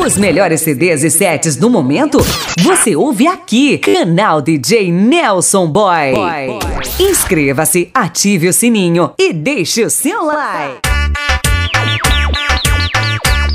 Os melhores CDs e sets do momento você ouve aqui. Canal DJ Nelson Boy. Boy. Inscreva-se, ative o sininho e deixe o seu like.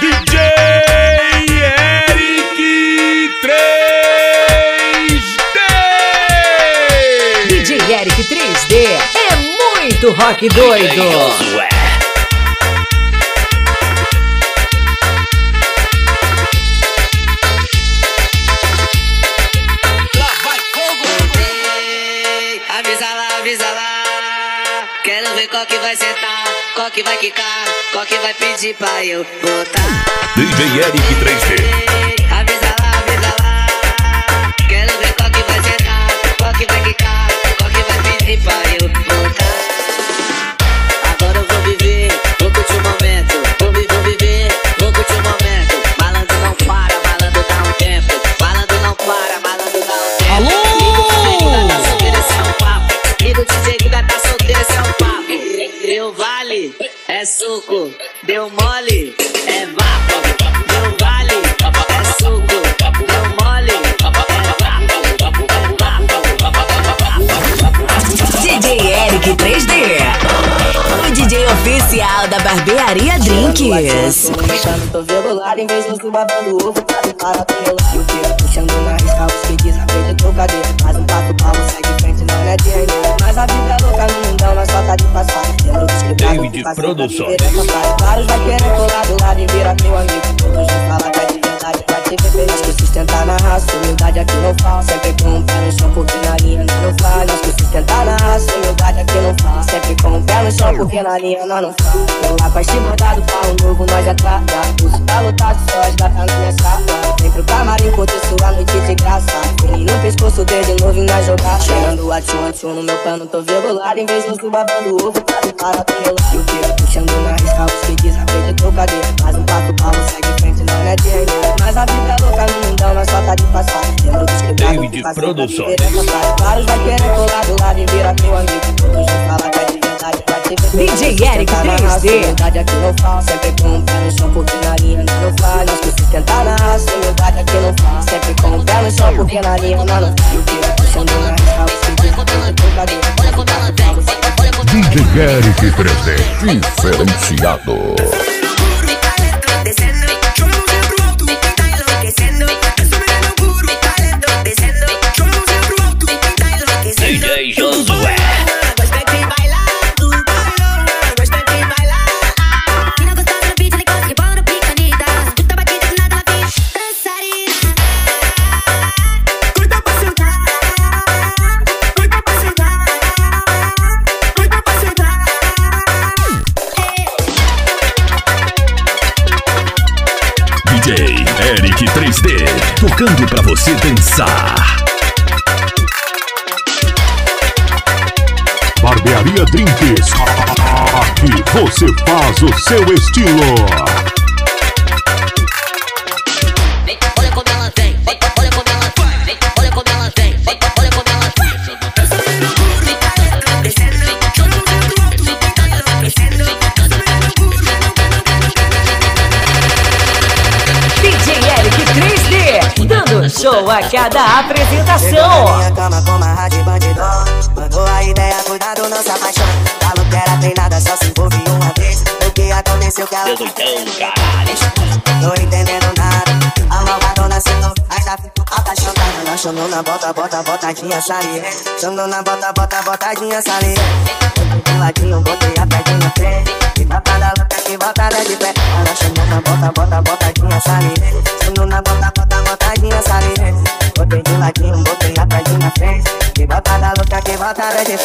DJ Eric 3D. DJ Eric 3D é muito rock doido. Quero ver qual que vai sentar, qual que vai quicar, qual que vai pedir pra eu botar. DJ Eric 3D. Drinks. Puxando tô velulado em vez de você babando ovo Tá do cara pro meu lado. Inteiro Puxando na risca os que diz a vez de trocadeira Faz um passo pau, sai de frente, não é DNA Mas a vida é louca no mundão, nós só tá de dos que David Produções. Vários vai querer colar do lado e vira meu amigo. Todos vão falar que é pra beber Nós que sustentar na raça, humildade aqui não falta Sempre com um pé no chão porque na linha nós não falha Nós que sustentar na raça, humildade aqui não falta Sempre com um pé no chão porque na linha nós não falha Tô lá pra te mandar do novo, nós já tá. Uso tá lotado, só as gatas na minha sala Vem pro camarim curtir sua noite de graça. Fini no pescoço, desde novo nós jogar Cheirando a tchum, tchum no meu pano, tô virgulado Em vez de você babando ovo, tá do meu lado E o que? Puxando na risca, os que diz a vez de trocadeira Faz um passo pau, sai de frente, não é DNA Mas a vida é louca no mundão, nós só tá de passar Lembro dos que David Produções. Vários vai querer colar do lado e vira meu amigo. Todos vão falar que é de Eric 3D. Humildade aqui não falta, sempre com um pé no chão porque na linha não falha Nós que sustentar na raça, humildade aqui não falta Sempre com um pé no chão porque na linha não E o que? Os que diz a vez de trocadeira Olha como ela vem, olha como ela vem. DJ Eric 3D. Diferenciado. 3D. Tocando pra você dançar. Barbearia Drinks. Aqui você faz o seu estilo. Show a cada apresentação. minha cama com uma rádio bandidão. Mandou a ideia, cuidado, não se apaixona Falou que era treinada, só se envolve uma vez. O que aconteceu que ela Desoitão, caralho. Tô entendendo nada. A malvadona sentou, mas já ficou apaixonada Ela chamou na bota, bota, botadinha saliente Chamou na bota, bota, botadinha saliente De ladinho, botei a perna na frente E louca que botada de pé Ela chamou na bota, bota, botadinha saliente Chamou na bota, bota, botadinha saliente Botei de ladinho, botei a perna na frente E botada louca que botada de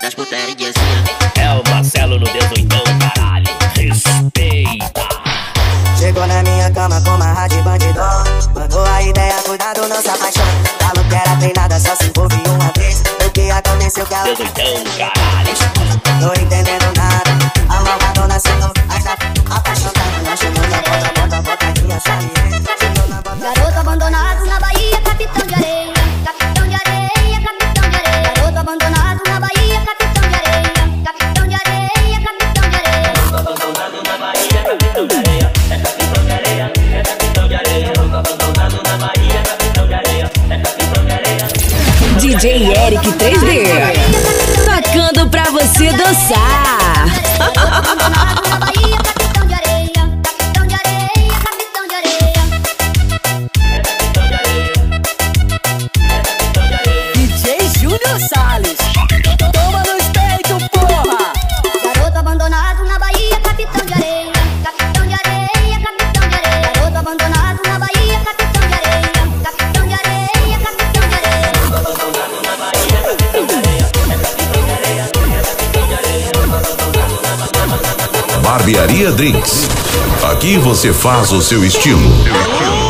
das putariazinha. É o Marcelo no Desoitão, caralho. Respeita. Chegou na minha cama com uma rádio bandidão. Mandou a ideia, cuidado, não se apaixona Falou que era treinada, só se envolve uma vez. O que aconteceu que ela caralho. Tô entendendo Barbearia Drinks. Aqui você faz o seu estilo. Seu estilo.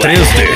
3D.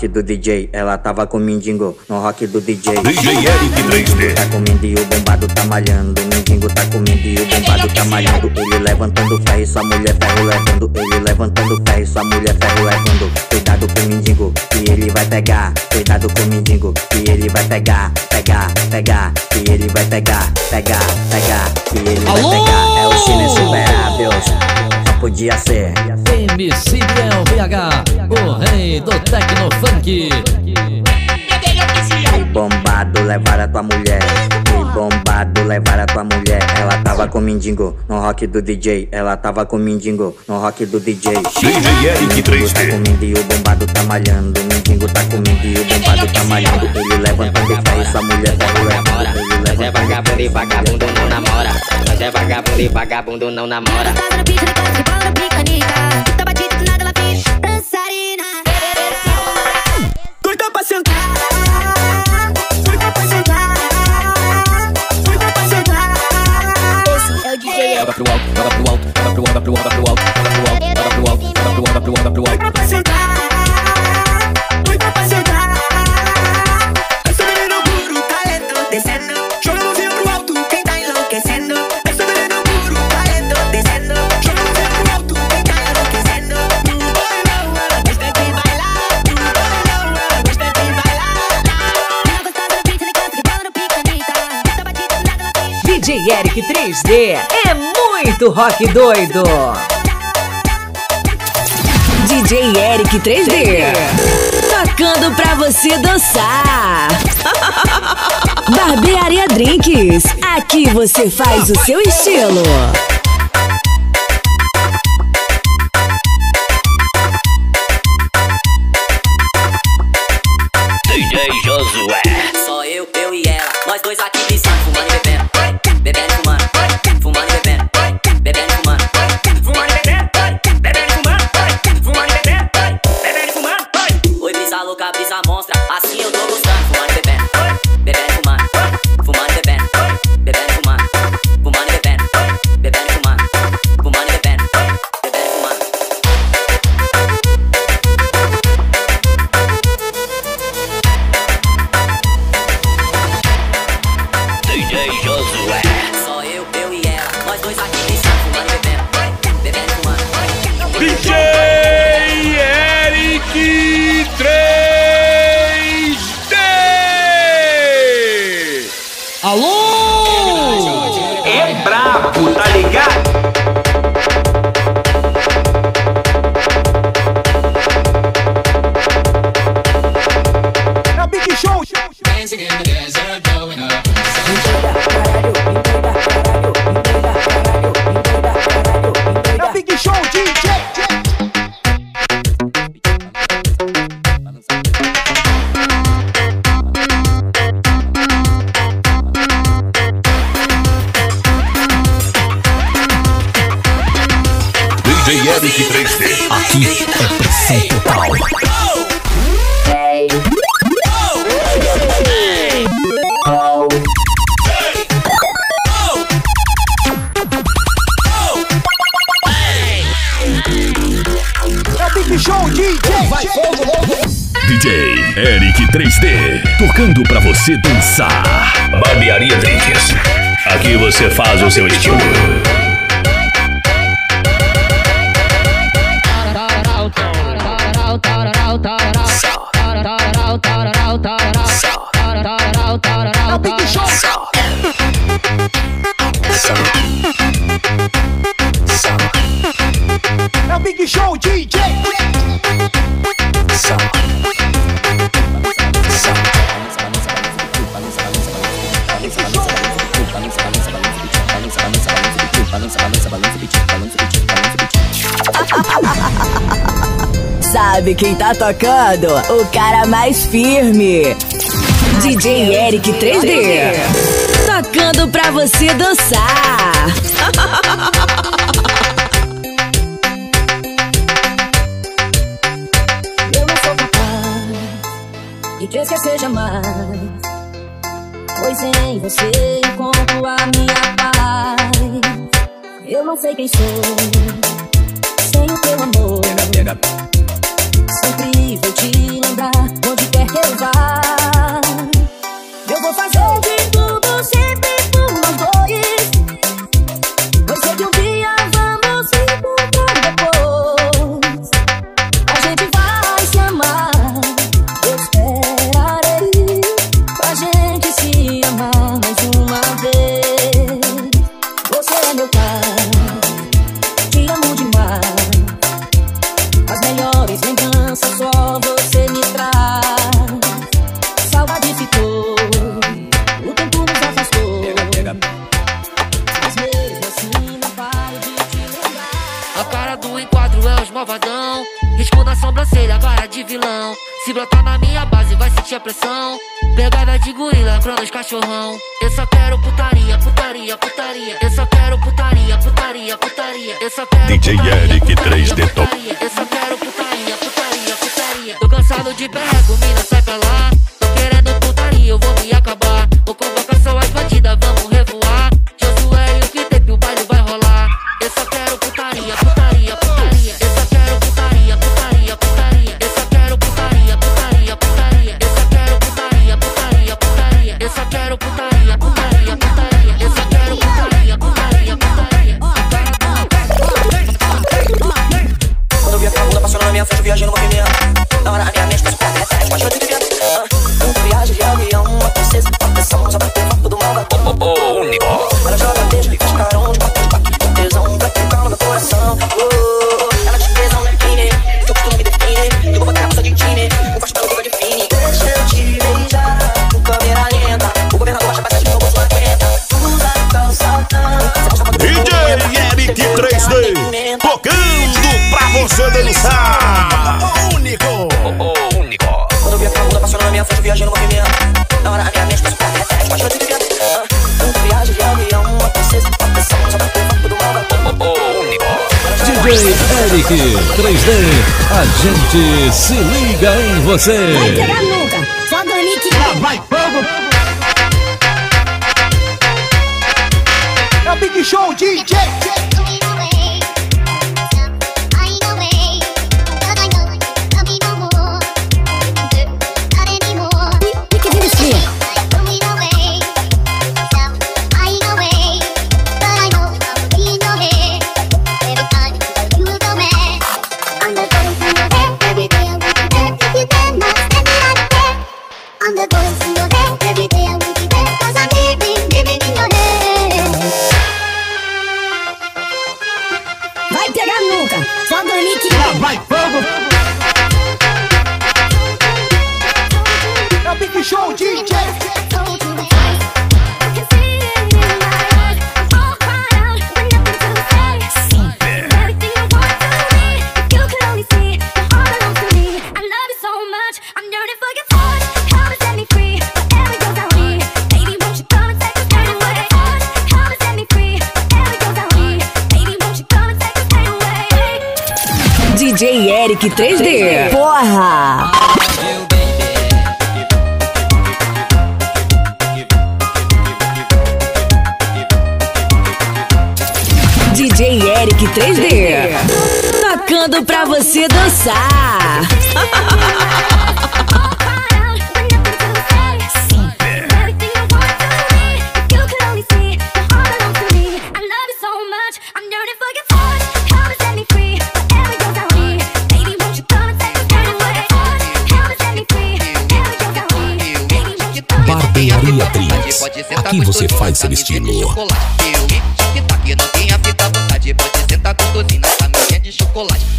rock do DJ, ela tava com mendigo. No rock do DJ, DJ Eric 3D. Tá comendo e o bombado tá malhando. O mendigo tá comendo e o bombado tá malhando. Ele levantando ferro e sua mulher tá ferro levando. Ele levantando ferro e sua mulher tá ferro levando. Cuidado com o mendigo, que ele vai pegar. Cuidado com o mendigo, que ele vai pegar. Pegar, pegar, que ele vai pegar. Pegar, pegar, que ele vai pegar. É o Cine Superáveis podia ser. MC Biel VH, o rei do tecno funk. Que bombado levar a tua mulher. Que bombado levar a tua mulher. Ela tava com mendigo no rock do DJ. Ela tava com mendigo no rock do DJ. DJ Eric 3 tá comendo e o bombado tá malhando. O mendigo tá comendo e o bombado tá malhando. Ele levanta do pé e sua mulher tá levando. Nós é vagabundo e vagabundo não namora. Nós é vagabundo e vagabundo não namora. No no. 3D é muito rock doido. DJ Eric 3D. Tocando pra você dançar. Barbearia Drinks. Aqui você faz o seu estilo. DJ Eric 3D. Aqui é pressão total. É o Big Show, DJ. Vai fogo, DJ Eric 3D. Tocando pra você dançar. Barbearia Drinks. Aqui você faz o seu estilo. Show, DJ. Sabe quem tá tocando? O cara mais firme. DJ Eric 3D. Tocando pra você dançar. de te esquecer jamais. Pois sem você encontro a minha paz. Eu não sei quem sou sem o teu amor. Sempre vou te Pegada de gorila, cronos cachorrão. Eu só quero putaria, putaria, putaria. Eu só quero putaria, putaria, putaria. Eu só quero DJ Eric 3D Top. putaria. Eu só quero putaria, putaria, putaria. Tô cansado de berreco, mina, sai pra lá. Tô querendo putaria, eu vou me acabar. Vou convocar só as 옵니다. Eric 3D, a gente se liga em você. Vai pegar nunca, só dormir que vai fogo. É o Big Show DJ. Eric 3D. Porra! DJ Eric 3D. Tocando pra você dançar. Barbearia Drinks. Aqui você faz seu estilo. Tic-tac, não tem a fita vontade, pode sentar gostosinho na camisinha de chocolate.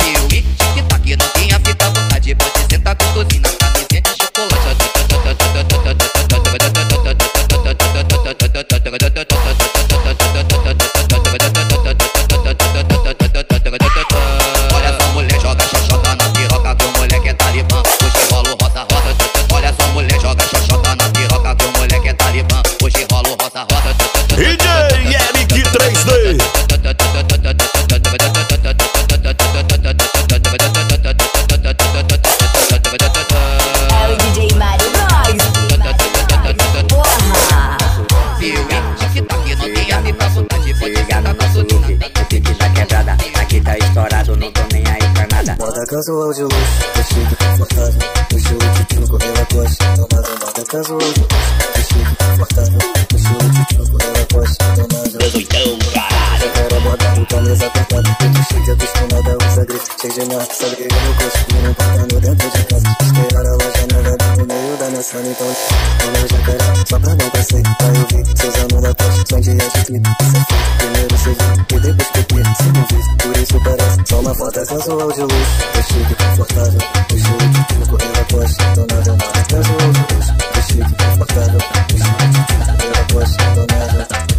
Casual de luxo, vestido confortável, no estilo tchutchuco, ela gosta. Tomando moda casual de luxo, vestido confortável, no estilo tchutchuco, ela gosta. Tomando Então, caralho. Cara botado, camisa apertada, muito chique, acostumada, usa grito, cheio de marca, que no curso, e não portando dentro de casa. Esteirar a loja nova no meio da nação, então, olha o jacaré, só pra não passei, vai ouvir, seus anos da poste, são dias de clipe, isso é feito, primeiro você viu, e depois copiar, se não viu, por isso parece só uma foto casual de luxo, vestido confortável, no estilo tchutchuco, ela gosta. Tomando moda casual de luxo, vestido confortável, no estilo tchutchuco, ela gosta. Tomando É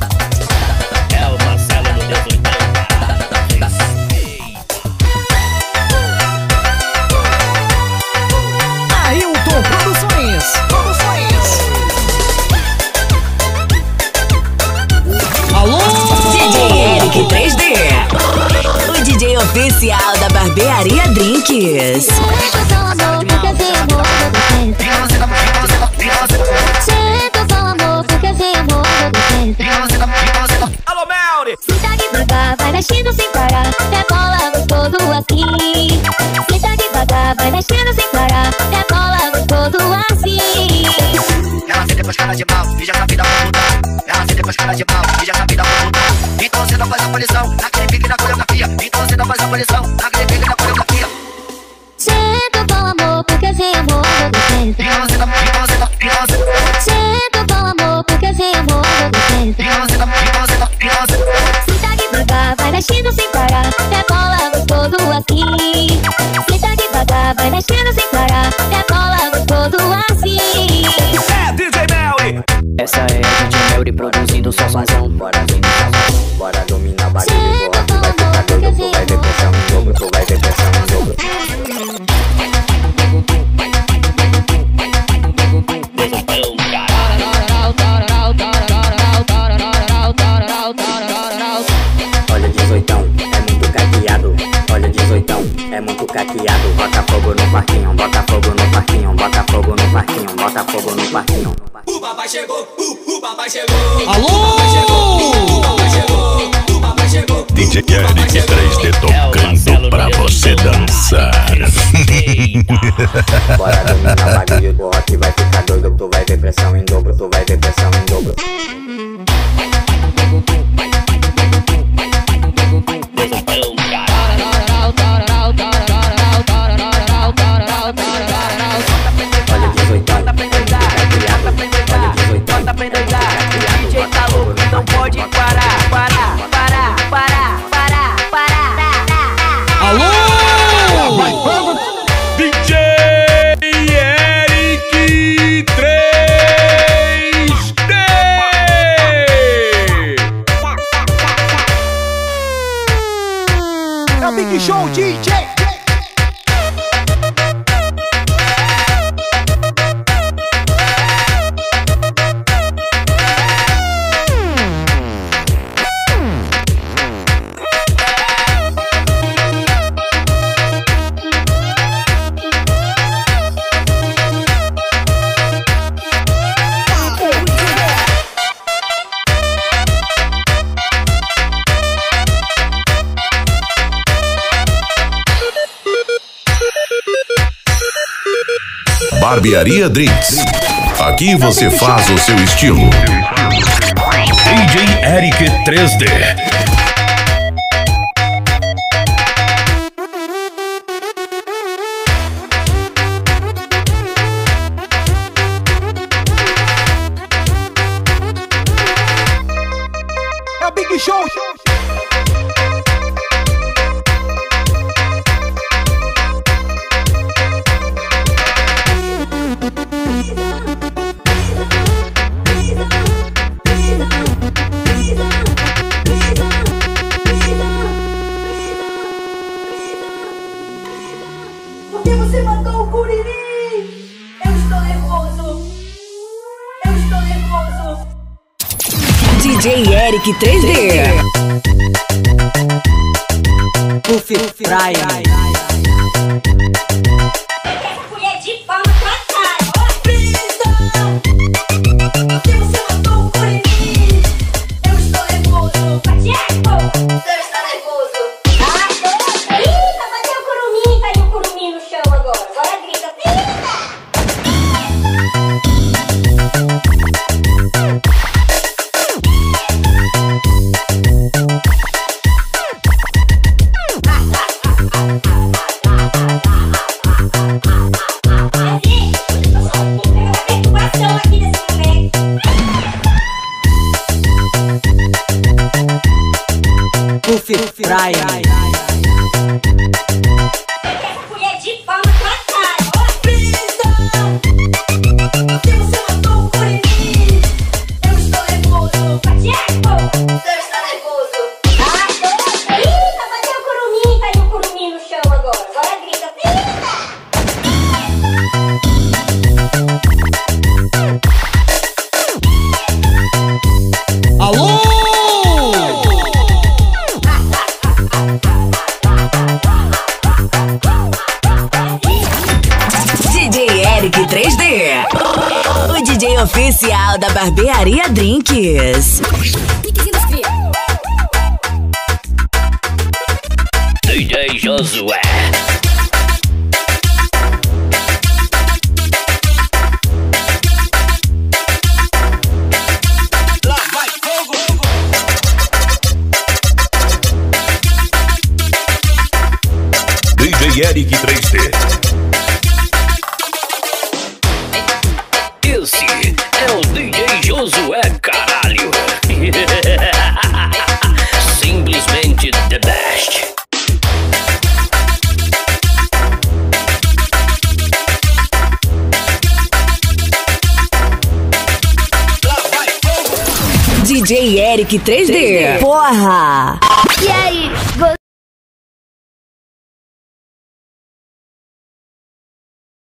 que caqueado. Bota fogo no parquinho, bota fogo no parquinho, bota fogo no parquinho, bota fogo no parquinho. O papai chegou, o, o papai chegou. Alô! O papai chegou, o papai chegou. DJ Eric 3D tocando pra você dançar. Bora dominar o bagulho do rock, vai ficar doido. Tu vai ver pressão em dobro, tu vai ver pressão em dobro. Barbearia Drinks. Aqui você faz o seu estilo. DJ Eric 3D. Eric 3D. Puff, Brian. Colher ai. ai. Barbearia Drinks. DJ Josué. DJ Eric 3D. DJ Eric 3D. Porra! E aí,